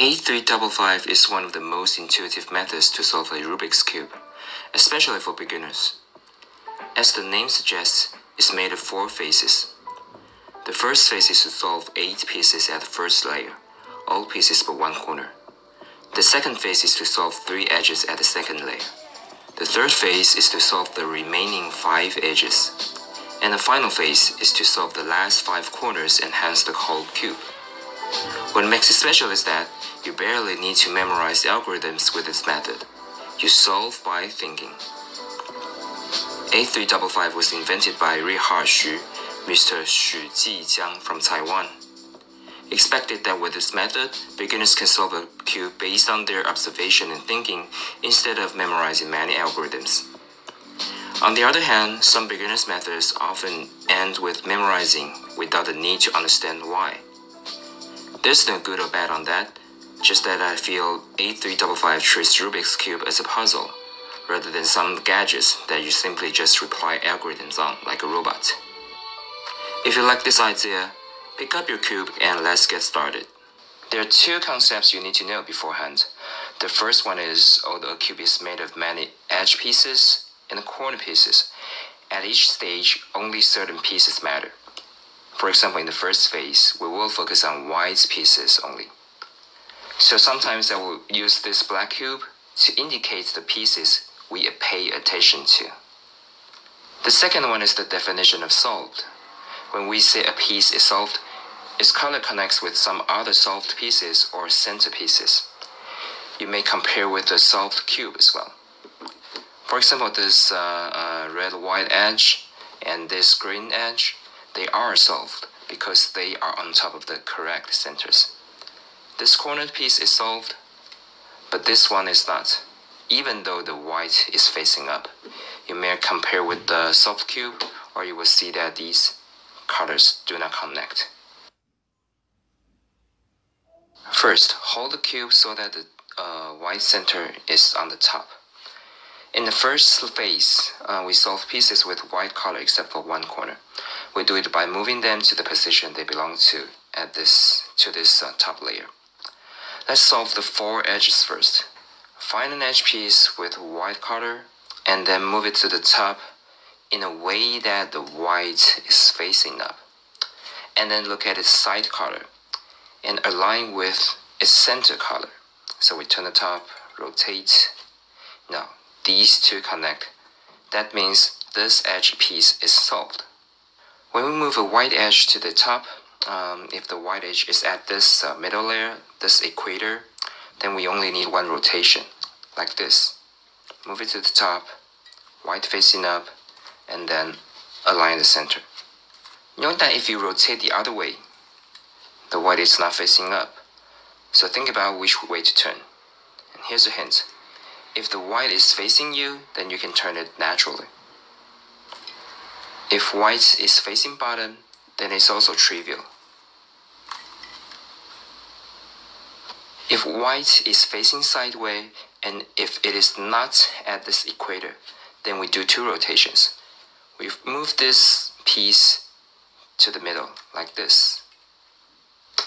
8355 is one of the most intuitive methods to solve a Rubik's Cube, especially for beginners. As the name suggests, it's made of four phases. The first phase is to solve eight pieces at the first layer, all pieces but one corner. The second phase is to solve three edges at the second layer. The third phase is to solve the remaining five edges. And the final phase is to solve the last five corners and hence the whole cube. What makes it special is that you barely need to memorize algorithms with this method. You solve by thinking. 8355 was invented by Richard Xu, Mr. Xu Jijiang from Taiwan. Expected that with this method, beginners can solve a cube based on their observation and thinking instead of memorizing many algorithms. On the other hand, some beginners' methods often end with memorizing without the need to understand why. There's no good or bad on that, just that I feel 8355 treats Rubik's Cube as a puzzle, rather than some gadgets that you simply just reply algorithms on like a robot. If you like this idea, pick up your cube and let's get started. There are two concepts you need to know beforehand. The first one is oh, although a cube is made of many edge pieces and corner pieces, at each stage only certain pieces matter. For example, in the first phase, we will focus on white pieces only. So sometimes I will use this black cube to indicate the pieces we pay attention to. The second one is the definition of solved. When we say a piece is solved, its color connects with some other solved pieces or center pieces. You may compare with the solved cube as well. For example, this uh, uh, red-white edge and this green edge they are solved because they are on top of the correct centers. This corner piece is solved, but this one is not, even though the white is facing up. You may compare with the solved cube, or you will see that these colors do not connect. First, hold the cube so that the uh, white center is on the top. In the first phase, uh, we solve pieces with white color except for one corner. We do it by moving them to the position they belong to at this to this uh, top layer. Let's solve the four edges first. Find an edge piece with white color and then move it to the top in a way that the white is facing up. And then look at its side color and align with its center color. So we turn the top, rotate. Now these two connect. That means this edge piece is solved. When we move a white edge to the top, um, if the white edge is at this uh, middle layer, this equator, then we only need one rotation, like this. Move it to the top, white facing up, and then align the center. Note that if you rotate the other way, the white is not facing up. So think about which way to turn. And here's a hint. If the white is facing you, then you can turn it naturally. If white is facing bottom, then it's also trivial. If white is facing sideways, and if it is not at this equator, then we do two rotations. We move this piece to the middle, like this,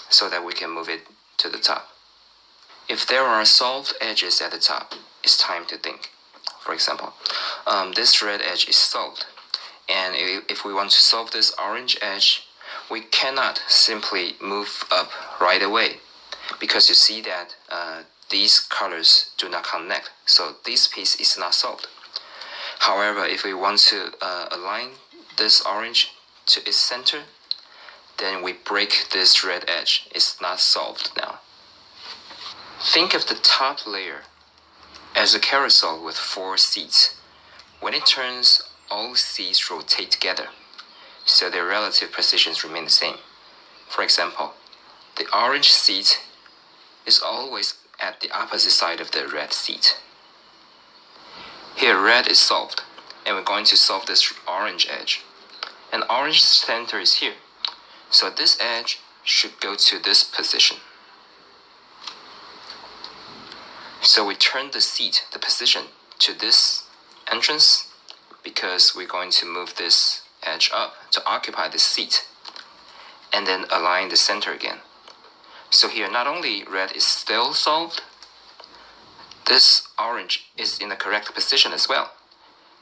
so that we can move it to the top. If there are solved edges at the top, it's time to think. For example, um, this red edge is solved. And if we want to solve this orange edge, we cannot simply move up right away because you see that uh, these colors do not connect. So this piece is not solved. However, if we want to uh, align this orange to its center, then we break this red edge. It's not solved now. Think of the top layer as a carousel with four seats. When it turns, all seats rotate together, so their relative positions remain the same. For example, the orange seat is always at the opposite side of the red seat. Here, red is solved, and we're going to solve this orange edge. And orange center is here, so this edge should go to this position. So we turn the seat, the position, to this entrance because we're going to move this edge up to occupy this seat and then align the center again. So here, not only red is still solved, this orange is in the correct position as well.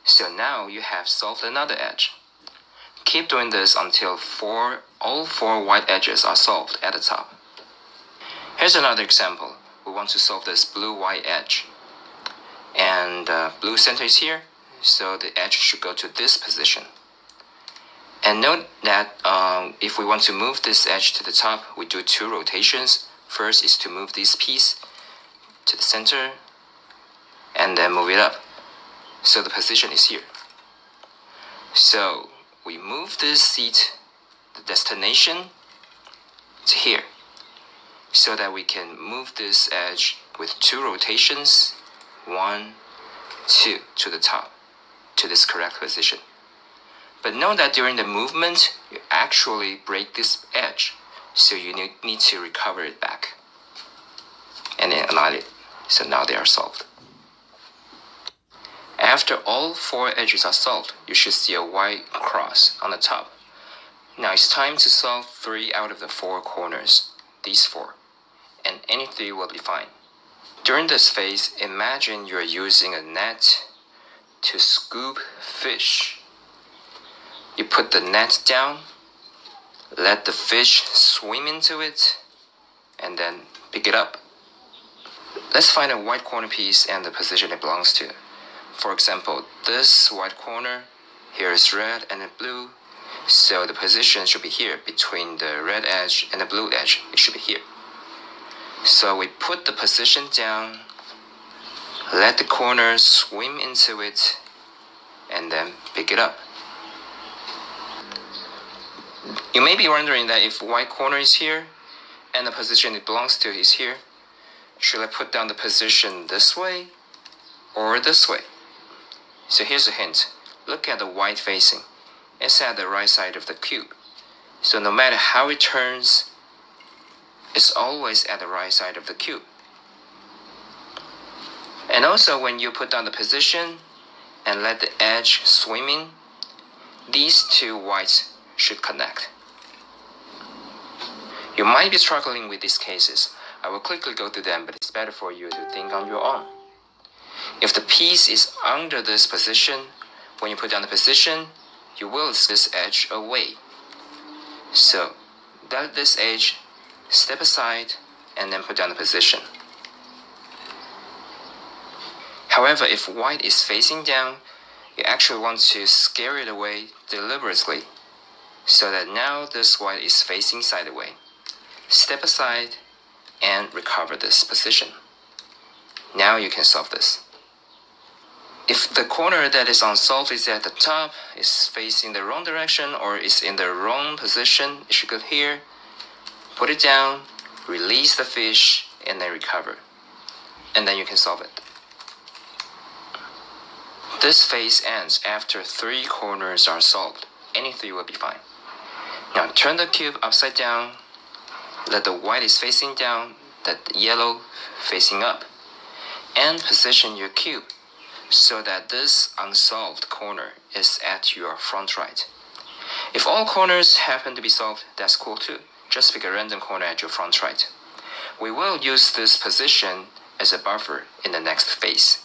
So now you have solved another edge. Keep doing this until four, all four white edges are solved at the top. Here's another example. We want to solve this blue-white edge. And uh, blue center is here, so the edge should go to this position. And note that um, if we want to move this edge to the top, we do two rotations. First is to move this piece to the center, and then move it up. So the position is here. So we move this seat, the destination, to here. So that we can move this edge with two rotations, one, two, to the top, to this correct position. But know that during the movement, you actually break this edge. So you need to recover it back. And then align it. So now they are solved. After all four edges are solved, you should see a white cross on the top. Now it's time to solve three out of the four corners, these four, and any three will be fine. During this phase, imagine you are using a net to scoop fish. You put the net down, let the fish swim into it, and then pick it up. Let's find a white corner piece and the position it belongs to. For example, this white corner, here is red and blue, so the position should be here between the red edge and the blue edge. It should be here. So we put the position down, let the corner swim into it, and then pick it up. You may be wondering that if white corner is here and the position it belongs to is here, should I put down the position this way or this way? So here's a hint. Look at the white facing. It's at the right side of the cube. So no matter how it turns, it's always at the right side of the cube. And also when you put down the position and let the edge swim in, these two whites should connect. You might be struggling with these cases. I will quickly go through them, but it's better for you to think on your own. If the piece is under this position, when you put down the position, you will this edge away. So, let this edge step aside and then put down the position. However, if white is facing down, you actually want to scare it away deliberately so that now this white is facing sideways. Step aside and recover this position. Now you can solve this. If the corner that is unsolved is at the top, is facing the wrong direction, or is in the wrong position, it should go here. Put it down, release the fish, and then recover. And then you can solve it. This phase ends after three corners are solved. Any three will be fine. Now turn the cube upside down. Let the white is facing down, the yellow facing up. And position your cube so that this unsolved corner is at your front right. If all corners happen to be solved, that's cool too. Just pick a random corner at your front right. We will use this position as a buffer in the next phase.